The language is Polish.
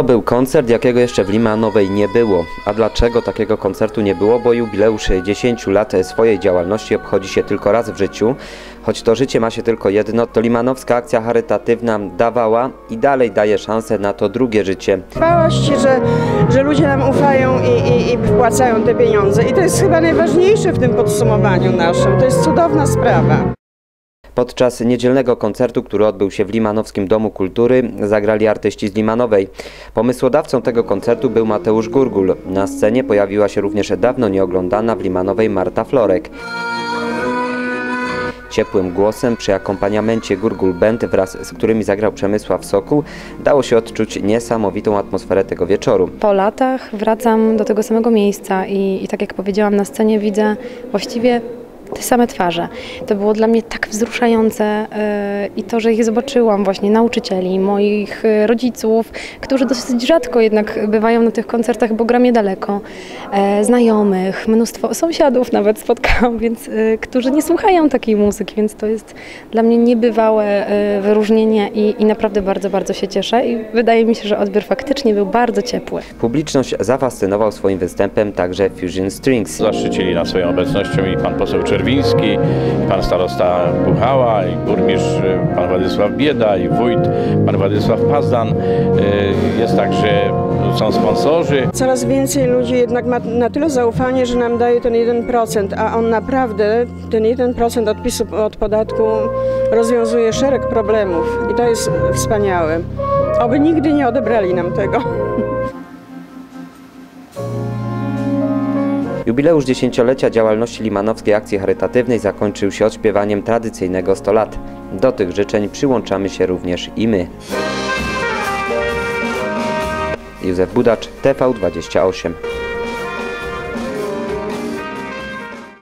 To był koncert, jakiego jeszcze w Limanowej nie było. A dlaczego takiego koncertu nie było? Bo jubileusz 10 lat swojej działalności obchodzi się tylko raz w życiu. Choć to życie ma się tylko jedno, to limanowska akcja charytatywna dawała i dalej daje szansę na to drugie życie. Ci, że, że ludzie nam ufają i, i, i wpłacają te pieniądze. I to jest chyba najważniejsze w tym podsumowaniu naszym. To jest cudowna sprawa. Podczas niedzielnego koncertu, który odbył się w Limanowskim Domu Kultury, zagrali artyści z Limanowej. Pomysłodawcą tego koncertu był Mateusz Gurgul. Na scenie pojawiła się również dawno nieoglądana w Limanowej Marta Florek. Ciepłym głosem przy akompaniamencie Gurgul Band wraz z którymi zagrał Przemysław Sokół dało się odczuć niesamowitą atmosferę tego wieczoru. Po latach wracam do tego samego miejsca i, i tak jak powiedziałam na scenie widzę właściwie te same twarze. To było dla mnie tak wzruszające yy, i to, że ich zobaczyłam właśnie, nauczycieli, moich yy, rodziców, którzy dosyć rzadko jednak bywają na tych koncertach, bo gram je daleko, yy, znajomych, mnóstwo sąsiadów nawet spotkałam, więc którzy nie słuchają takiej muzyki, więc to jest dla mnie niebywałe wyróżnienie i, i naprawdę bardzo, bardzo się cieszę i wydaje mi się, że odbiór faktycznie był bardzo ciepły. Publiczność zafascynował swoim występem także Fusion Strings. Zaszczycili nas swoją obecnością i pan poseł Czerwiński, pan starosta Buchała, i burmistrz y, pan Władysław Bieda, i wójt pan Władysław Pazdan. Y, Jest także, są sponsorzy. Coraz więcej ludzi jednak ma na tyle zaufanie, że nam daje ten 1%, a on naprawdę, ten 1% odpisu od podatku rozwiązuje szereg problemów i to jest wspaniałe. Oby nigdy nie odebrali nam tego. Jubileusz dziesięciolecia działalności Limanowskiej Akcji Charytatywnej zakończył się odśpiewaniem tradycyjnego 100 lat. Do tych życzeń przyłączamy się również i my. Józef Budacz, TV28.